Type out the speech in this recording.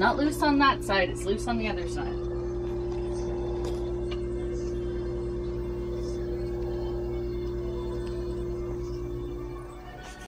not loose on that side, it's loose on the other side.